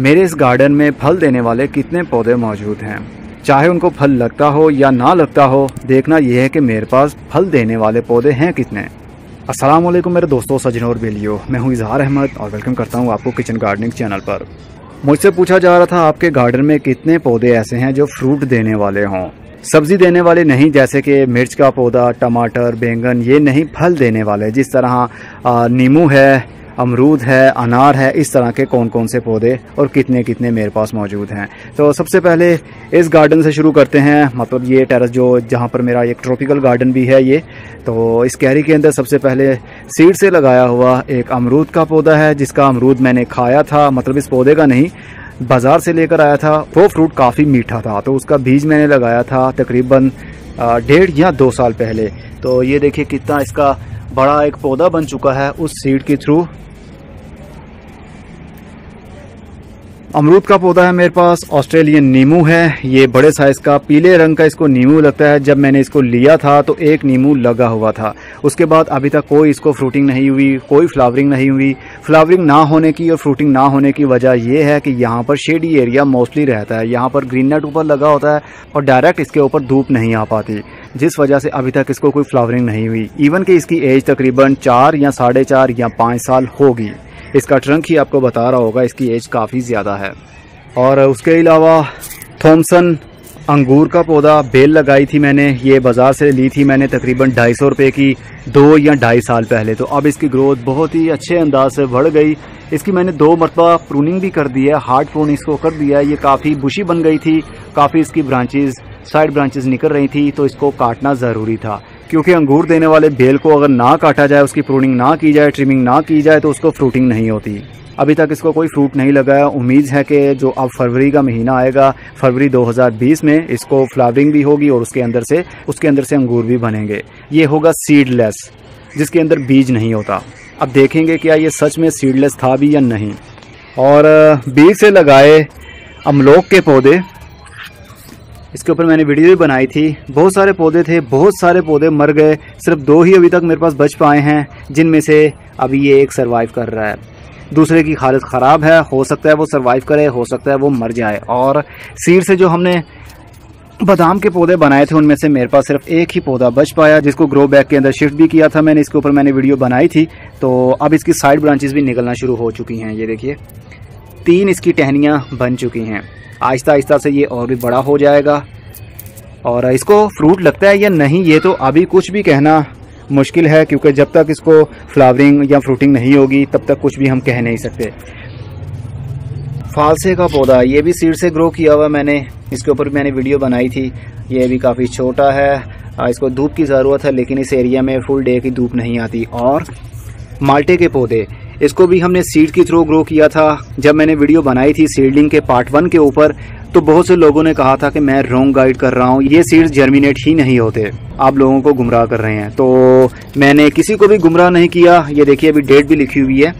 मेरे इस गार्डन में फल देने वाले कितने पौधे मौजूद हैं। चाहे उनको फल लगता हो या ना लगता हो, देखना यह है कि मेरे पास फल देने वाले पौधे हैं कितने। अस्सलाम वालेकुम मेरे दोस्तों सजनों और बेलियो। मैं हूँ इजहार अहमद और वेलकम करता हूँ आपको किचन गार्डनिंग चैनल पर। मुझसे पूछा जा रहा था आपके गार्डन में कितने पौधे ऐसे हैं जो फ्रूट देने वाले हों। सब्ज़ी देने वाले नहीं, जैसे कि मिर्च का पौधा, टमाटर, बैंगन, ये नहीं फल देने वाले। जिस तरह नींबू है अमरूद है, अनार है, इस तरह के कौन कौन से पौधे और कितने कितने मेरे पास मौजूद हैं। तो सबसे पहले इस गार्डन से शुरू करते हैं। मतलब ये टेरेस जो, जहाँ पर मेरा एक ट्रॉपिकल गार्डन भी है ये। तो इस कैरी के अंदर सबसे पहले सीड से लगाया हुआ एक अमरूद का पौधा है, जिसका अमरूद मैंने खाया था। मतलब इस पौधे का नहीं, बाज़ार से लेकर आया था। वो फ्रूट काफ़ी मीठा था। तो उसका बीज मैंने लगाया था तकरीबन डेढ़ या दो साल पहले। तो ये देखिए कितना इसका बड़ा एक पौधा बन चुका है उस सीड के थ्रू। अमरूद का पौधा है मेरे पास, ऑस्ट्रेलियन नीमू है। ये बड़े साइज़ का, पीले रंग का इसको नीमू लगता है। जब मैंने इसको लिया था तो एक नीमू लगा हुआ था। उसके बाद अभी तक कोई इसको फ्रूटिंग नहीं हुई, कोई फ्लावरिंग नहीं हुई। फ्लावरिंग ना होने की और फ्रूटिंग ना होने की वजह यह है कि यहाँ पर शेडी एरिया मोस्टली रहता है। यहाँ पर ग्रीन नेट ऊपर लगा होता है और डायरेक्ट इसके ऊपर धूप नहीं आ पाती। जिस वजह से अभी तक इसको कोई फ्लावरिंग नहीं हुई। इवन कि इसकी एज तकरीबन चार या साढ़े चार या पाँच साल होगी। इसका ट्रंक ही आपको बता रहा होगा, इसकी एज काफ़ी ज़्यादा है। और उसके अलावा थॉमसन अंगूर का पौधा बेल लगाई थी मैंने, ये बाज़ार से ली थी मैंने तकरीबन ढाई सौ रुपये की दो या ढाई साल पहले। तो अब इसकी ग्रोथ बहुत ही अच्छे अंदाज से बढ़ गई। इसकी मैंने दो मरतबा प्रूनिंग भी कर दी है हार्ड प्रून इसको कर दिया है। ये काफ़ी बुशी बन गई थी, काफ़ी इसकी ब्रांचेज साइड ब्रांचेज निकल रही थी तो इसको काटना ज़रूरी था। क्योंकि अंगूर देने वाले बेल को अगर ना काटा जाए, उसकी प्रूनिंग ना की जाए ट्रिमिंग ना की जाए तो उसको फ्रूटिंग नहीं होती। अभी तक इसको कोई फ्रूट नहीं लगा है उम्मीद है कि जो अब फरवरी का महीना आएगा, फरवरी 2020 में इसको फ्लावरिंग भी होगी और उसके अंदर से, उसके अंदर से अंगूर भी बनेंगे। ये होगा सीडलेस जिसके अंदर बीज नहीं होता। अब देखेंगे क्या ये सच में सीडलेस था भी या नहीं। और बीज से लगाए अमलोक के पौधे इसके ऊपर मैंने वीडियो भी बनाई थी। बहुत सारे पौधे थे, बहुत सारे पौधे मर गए। सिर्फ़ दो ही अभी तक मेरे पास बच पाए हैं, जिनमें से अभी ये एक सर्वाइव कर रहा है। दूसरे की हालत ख़राब है, हो सकता है वो सर्वाइव करे, हो सकता है वो मर जाए। और सीड से जो हमने बादाम के पौधे बनाए थे, उनमें से मेरे पास सिर्फ़ एक ही पौधा बच पाया, जिसको ग्रो बैग के अंदर शिफ्ट भी किया था मैंने। इसके ऊपर मैंने वीडियो बनाई थी तो अब इसकी साइड ब्रांचेस भी निकलना शुरू हो चुकी हैं, ये देखिए। तीन इसकी टहनियाँ बन चुकी हैं। आहिस्ता आहिस्ता से ये और भी बड़ा हो जाएगा। और इसको फ्रूट लगता है या नहीं, ये तो अभी कुछ भी कहना मुश्किल है, क्योंकि जब तक इसको फ्लावरिंग या फ्रूटिंग नहीं होगी, तब तक कुछ भी हम कह नहीं सकते। फालसे का पौधा, ये भी सीड से ग्रो किया हुआ मैंने। इसके ऊपर मैंने वीडियो बनाई थी। ये भी काफ़ी छोटा है। इसको धूप की ज़रूरत है, लेकिन इस एरिया में फुल डे की धूप नहीं आती। और माल्टे के पौधे इसको भी हमने सीड के थ्रू ग्रो किया था। जब मैंने वीडियो बनाई थी सीडलिंग के पार्ट वन के ऊपर तो बहुत से लोगों ने कहा था कि मैं रॉन्ग गाइड कर रहा हूँ। ये सीड्स जर्मिनेट ही नहीं होते। आप लोगों को गुमराह कर रहे हैं। तो मैंने किसी को भी गुमराह नहीं किया। ये देखिए, अभी डेट भी लिखी हुई है।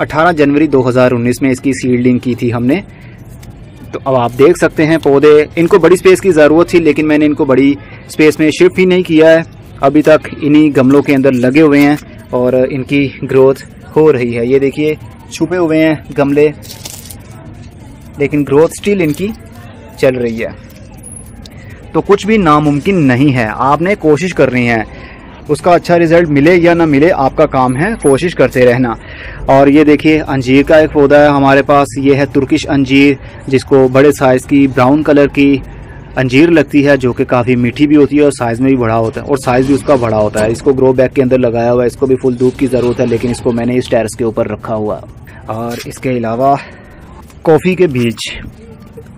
18 जनवरी 2019 में इसकी सीडलिंग की थी हमने। तो अब आप देख सकते हैं पौधे। इनको बड़ी स्पेस की ज़रूरत थी, लेकिन मैंने इनको बड़ी स्पेस में शिफ्ट ही नहीं किया है। अभी तक इन्हीं गमलों के अंदर लगे हुए हैं। और इनकी ग्रोथ हो रही है। ये देखिए, छुपे हुए हैं गमले, लेकिन ग्रोथ स्टिल इनकी चल रही है। तो कुछ भी नामुमकिन नहीं है। आपने कोशिश करनी है। उसका अच्छा रिज़ल्ट मिले या ना मिले, आपका काम है कोशिश करते रहना। और ये देखिए, अंजीर का एक पौधा है हमारे पास। ये है तुर्किश अंजीर, जिसको बड़े साइज़ की ब्राउन कलर की अंजीर लगती है, जो कि काफ़ी मीठी भी होती है और साइज़ में भी बड़ा होता है, और साइज़ भी उसका बड़ा होता है। इसको ग्रो बैग के अंदर लगाया हुआ है, इसको भी फुल धूप की ज़रूरत है, लेकिन इसको मैंने इस टेरस के ऊपर रखा हुआ और इसके अलावा कॉफ़ी के बीज।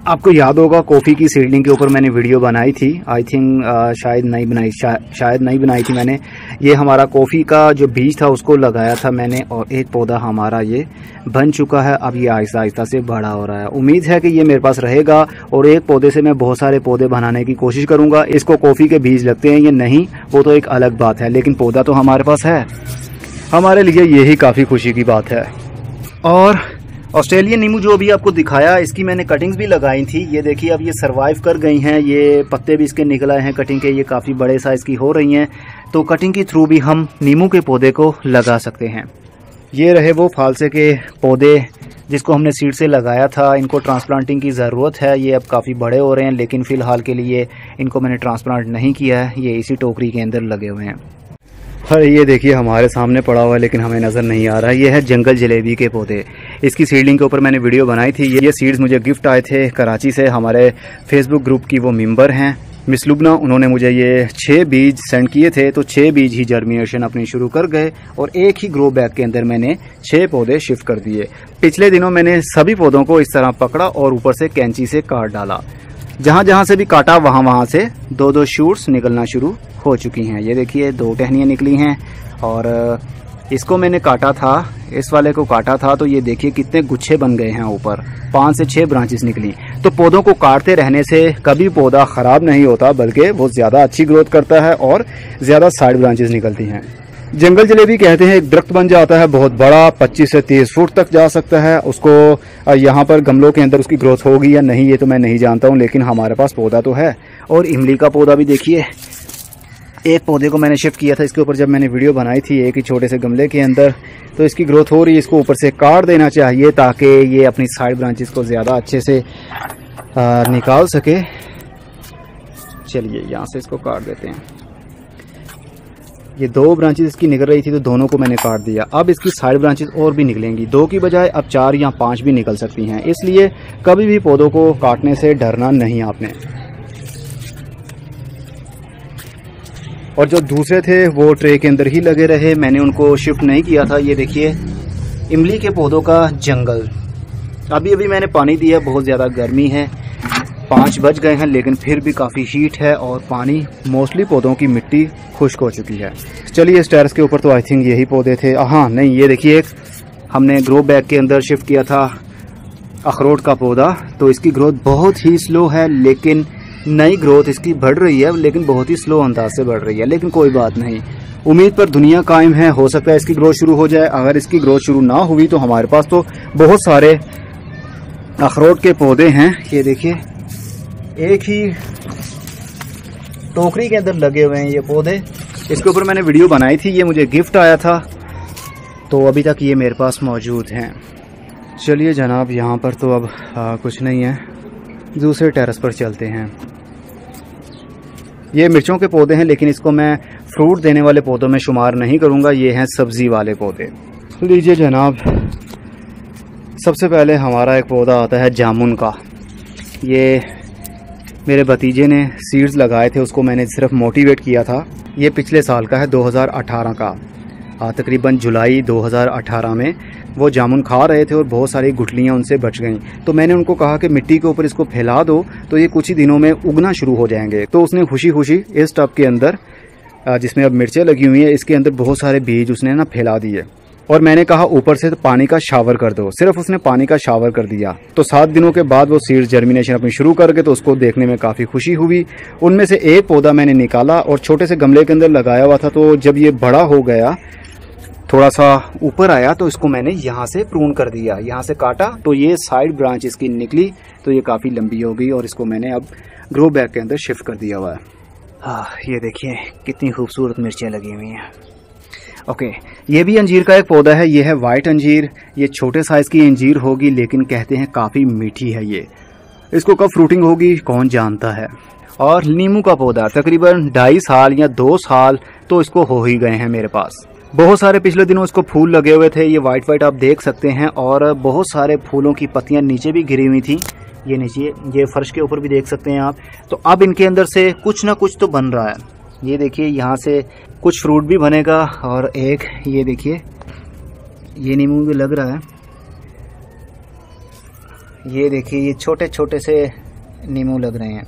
आपको याद होगा कॉफ़ी की सीडलिंग के ऊपर मैंने वीडियो बनाई थी। आई थिंक शायद नहीं बनाई शा, शायद नहीं बनाई थी मैंने। ये हमारा कॉफ़ी का जो बीज था उसको लगाया था मैंने और एक पौधा हमारा ये बन चुका है। अब ये आहिस्ता आहिस्ता से बड़ा हो रहा है। उम्मीद है कि ये मेरे पास रहेगा और एक पौधे से मैं बहुत सारे पौधे बनाने की कोशिश करूँगा। इसको कॉफ़ी के बीज लगते हैं या नहीं वो तो एक अलग बात है लेकिन पौधा तो हमारे पास है। हमारे लिए यही काफ़ी खुशी की बात है। और ऑस्ट्रेलियन नींबू जो अभी आपको दिखाया, इसकी मैंने कटिंग्स भी लगाई थी। ये देखिए, अब ये सरवाइव कर गई हैं, ये पत्ते भी इसके निकल आए हैं कटिंग के, ये काफ़ी बड़े साइज़ की हो रही हैं। तो कटिंग के थ्रू भी हम नींबू के पौधे को लगा सकते हैं। ये रहे वो फालसे के पौधे, जिसको हमने सीड से लगाया था। इनको ट्रांसप्लांटिंग की ज़रूरत है। ये अब काफ़ी बड़े हो रहे हैं, लेकिन फ़िलहाल के लिए इनको मैंने ट्रांसप्लांट नहीं किया है। ये इसी टोकरी के अंदर लगे हुए हैं। अरे ये देखिए, हमारे सामने पड़ा हुआ है, लेकिन हमें नज़र नहीं आ रहा। है ये है जंगल जलेबी के पौधे। इसकी सीडलिंग के ऊपर मैंने वीडियो बनाई थी। ये सीड्स मुझे गिफ्ट आए थे कराची से। हमारे फेसबुक ग्रुप की वो मेंबर हैं मिस लुबना उन्होंने मुझे ये छः बीज सेंड किए थे तो छः बीज ही जर्मिनेशन अपनी शुरू कर गए और एक ही ग्रो बैग के अंदर मैंने छः पौधे शिफ्ट कर दिए। पिछले दिनों मैंने सभी पौधों को इस तरह पकड़ा और ऊपर से कैंची से काट डाला। जहाँ जहाँ से भी काटा वहाँ वहाँ से दो दो शूट्स निकलना शुरू हो चुकी हैं। ये देखिए, दो टहनियाँ निकली हैं और इसको मैंने काटा था, इस वाले को काटा था तो ये देखिए कितने गुच्छे बन गए हैं ऊपर। पाँच से छः ब्रांचेस निकली। तो पौधों को काटते रहने से कभी पौधा ख़राब नहीं होता, बल्कि वो ज़्यादा अच्छी ग्रोथ करता है और ज़्यादा साइड ब्रांचेस निकलती हैं। जंगल जलेबी कहते हैं एक दरख्त बन जाता है, बहुत बड़ा 25 से 30 फुट तक जा सकता है। उसको यहाँ पर गमलों के अंदर उसकी ग्रोथ होगी या नहीं, ये तो मैं नहीं जानता हूँ, लेकिन हमारे पास पौधा तो है। और इमली का पौधा भी देखिए। एक पौधे को मैंने शिफ्ट किया था, इसके ऊपर जब मैंने वीडियो बनाई थी एक ही छोटे से गमले के अंदर तो इसकी ग्रोथ हो रही है, इसको ऊपर से काट देना चाहिए ताकि ये अपनी साइड ब्रांचेस को ज़्यादा अच्छे से निकाल सके। चलिए, यहाँ से इसको काट देते हैं। ये दो ब्रांचेस इसकी निकल रही थी तो दोनों को मैंने काट दिया। अब इसकी साइड ब्रांचेस और भी निकलेंगी। दो की बजाय अब चार या पाँच भी निकल सकती हैं। इसलिए कभी भी पौधों को काटने से डरना नहीं आपने। और जो दूसरे थे, वो ट्रे के अंदर ही लगे रहे। मैंने उनको शिफ्ट नहीं किया था। ये देखिए, इमली के पौधों का जंगल। अभी अभी मैंने पानी दिया, बहुत ज़्यादा गर्मी है। पाँच बज गए हैं, लेकिन फिर भी काफ़ी हीट है और पानी मोस्टली पौधों की मिट्टी खुश्क हो चुकी है। चलिए इस टेरेस के ऊपर तो आई थिंक यही पौधे थे। हाँ नहीं, ये देखिए एक, हमने ग्रो बैग के अंदर शिफ्ट किया था, अखरोट का पौधा। तो इसकी ग्रोथ बहुत ही स्लो है, लेकिन नई ग्रोथ इसकी बढ़ रही है, लेकिन बहुत ही स्लो अंदाज से बढ़ रही है। लेकिन कोई बात नहीं। उम्मीद पर दुनिया कायम है, हो सकता है इसकी ग्रोथ शुरू हो जाए। अगर इसकी ग्रोथ शुरू ना हुई तो हमारे पास तो बहुत सारे अखरोट के पौधे हैं। ये देखिए एक ही टोकरी के अंदर लगे हुए हैं ये पौधे। इसके ऊपर मैंने वीडियो बनाई थी ये मुझे गिफ्ट आया था। तो अभी तक ये मेरे पास मौजूद हैं। चलिए जनाब यहाँ पर तो अब आ, कुछ नहीं है। दूसरे टेरेस पर चलते हैं। ये मिर्चों के पौधे हैं लेकिन इसको मैं फ्रूट देने वाले पौधों में शुमार नहीं करूँगा। ये हैं सब्ज़ी वाले पौधे। लीजिए जनाब सबसे पहले हमारा एक पौधा आता है जामुन का। ये मेरे भतीजे ने सीड्स लगाए थे, उसको मैंने सिर्फ़ मोटिवेट किया था। ये पिछले साल का है 2018 का। तकरीबन जुलाई 2018 में वो जामुन खा रहे थे और बहुत सारी गुठलियाँ उनसे बच गईं। तो मैंने उनको कहा कि मिट्टी के ऊपर इसको फैला दो तो ये कुछ ही दिनों में उगना शुरू हो जाएँगे। तो उसने खुशी खुशी इस टब के अंदर, जिसमें अब मिर्चें लगी हुई हैं, इसके अंदर बहुत सारे बीज उसने ना फैला दिए। और मैंने कहा, ऊपर से पानी का शावर कर दो। सिर्फ़ उसने पानी का शावर कर दिया। तो सात दिनों के बाद वो सीड्स जर्मिनेशन अपनी शुरू कर गए तो उसको देखने में काफ़ी खुशी हुई। उनमें से एक पौधा मैंने निकाला और छोटे से गमले के अंदर लगाया हुआ था। तो जब ये बड़ा हो गया, थोड़ा सा ऊपर आया तो इसको मैंने यहाँ से प्रून कर दिया, यहाँ से काटा। तो ये साइड ब्रांच इसकी निकली तो ये काफ़ी लंबी हो गई और इसको मैंने अब ग्रो बैग के अंदर शिफ्ट कर दिया हुआ है। हाँ ये देखिए, कितनी खूबसूरत मिर्चें लगी हुई हैं। ओके, ये भी अंजीर का एक पौधा है, ये है वाइट अंजीर। ये छोटे साइज़ की अंजीर होगी, लेकिन कहते हैं काफ़ी मीठी है ये। इसको कब फ्रूटिंग होगी, कौन जानता है? और नींबू का पौधा, तकरीबन ढाई साल या दो साल तो इसको हो ही गए हैं मेरे पास। बहुत सारे पिछले दिनों इसको फूल लगे हुए थे, ये वाइट वाइट आप देख सकते हैं, और बहुत सारे फूलों की पत्तियाँ नीचे भी गिरी हुई थी। ये नीचे, ये फर्श के ऊपर भी देख सकते हैं आप। तो अब इनके अंदर से कुछ ना कुछ तो बन रहा है। ये देखिए, यहाँ से कुछ फ्रूट भी बनेगा और एक, ये देखिए, ये नींबू भी लग रहा है। ये देखिए, ये छोटे छोटे से नींबू लग रहे हैं।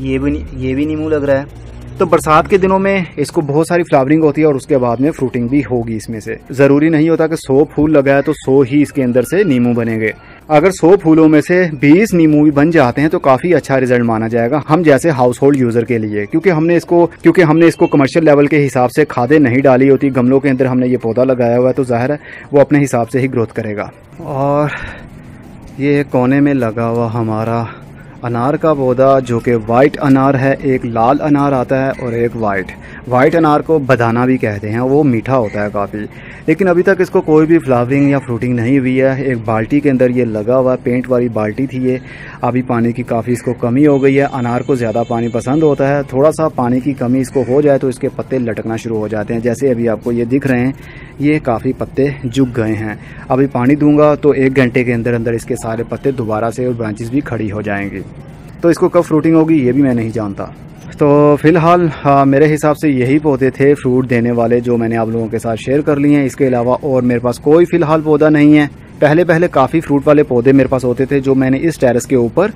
ये भी ये भी नींबू लग रहा है। तो बरसात के दिनों में इसको बहुत सारी फ्लावरिंग होती है और उसके बाद में फ्रूटिंग भी होगी इसमें से। ज़रूरी नहीं होता कि सौ फूल लगाए तो सौ ही इसके अंदर से नींबू बनेंगे। अगर 100 फूलों में से बीस नींबू भी बन जाते हैं तो काफ़ी अच्छा रिज़ल्ट माना जाएगा। हम जैसे हाउस होल्ड यूज़र के लिए, क्योंकि हमने इसको, क्योंकि हमने इसको कमर्शियल लेवल के हिसाब से खादे नहीं डाली होती, गमलों के अंदर हमने ये पौधा लगाया हुआ है तो ज़ाहिर है वो अपने हिसाब से ही ग्रोथ करेगा। और ये कोने में लगा हुआ हमारा अनार का पौधा, जो कि वाइट अनार है, एक लाल अनार आता है और एक वाइट वाइट अनार को बदाना भी कहते हैं, वो मीठा होता है काफ़ी. लेकिन अभी तक इसको कोई भी फ्लावरिंग या फ्रूटिंग नहीं हुई है. एक बाल्टी के अंदर ये लगा हुआ पेंट वाली बाल्टी थी ये. अभी पानी की काफ़ी इसको कमी हो गई है. अनार को ज़्यादा पानी पसंद होता है. थोड़ा सा पानी की कमी इसको हो जाए तो इसके पत्ते लटकना शुरू हो जाते हैं. जैसे अभी आपको ये दिख रहे हैं, ये काफ़ी पत्ते झुक गए हैं. अभी पानी दूँगा तो एक घंटे के अंदर अंदर इसके सारे पत्ते दोबारा से और ब्रांचेस भी खड़ी हो जाएँगी. तो इसको कब फ्रूटिंग होगी ये भी मैं नहीं जानता। तो फ़िलहाल हाँ, मेरे हिसाब से यही पौधे थे फ्रूट देने वाले जो मैंने आप लोगों के साथ शेयर कर लिए हैं। इसके अलावा और मेरे पास कोई फ़िलहाल पौधा नहीं है। पहले पहले काफ़ी फ्रूट वाले पौधे मेरे पास होते थे जो मैंने इस टेरेस के ऊपर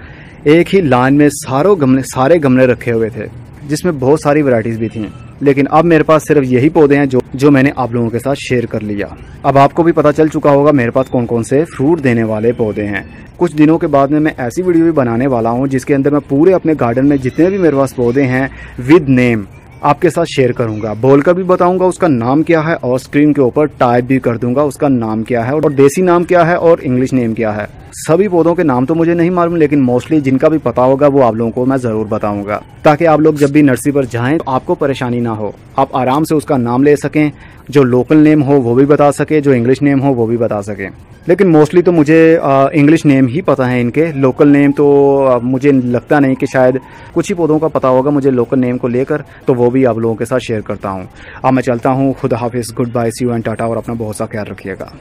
एक ही लाइन में सारों गमले सारे गमले रखे हुए थे जिसमें बहुत सारी वैरायटीज़ भी थी। लेकिन अब मेरे पास सिर्फ़ यही पौधे हैं जो जो मैंने आप लोगों के साथ शेयर कर लिया। अब आपको भी पता चल चुका होगा मेरे पास कौन कौन से फ्रूट देने वाले पौधे हैं। कुछ दिनों के बाद में मैं ऐसी वीडियो भी बनाने वाला हूँ, जिसके अंदर मैं पूरे अपने गार्डन में जितने भी मेरे पास पौधे हैं विद नेम आपके साथ शेयर करूँगा। बोलकर भी बताऊँगा उसका नाम क्या है और स्क्रीन के ऊपर टाइप भी कर दूँगा उसका नाम क्या है और देसी नाम क्या है और इंग्लिश नेम क्या है। सभी पौधों के नाम तो मुझे नहीं मालूम लेकिन मोस्टली जिनका भी पता होगा वो आप लोगों को मैं ज़रूर बताऊँगा। ताकि आप लोग जब भी नर्सरी पर जाएँ तो आपको परेशानी ना हो। आप आराम से उसका नाम ले सकें जो लोकल नेम हो वो भी बता सके जो इंग्लिश नेम हो वो भी बता सके। लेकिन मोस्टली तो मुझे इंग्लिश नेम ही पता है इनके। लोकल नेम तो आ, मुझे लगता नहीं कि शायद कुछ ही पौधों का पता होगा मुझे लोकल नेम को लेकर तो वो भी आप लोगों के साथ शेयर करता हूँ। अब मैं चलता हूँ। खुद हाफिज़। Good bye see you and tata और अपना बहुत सा ख्याल रखिएगा।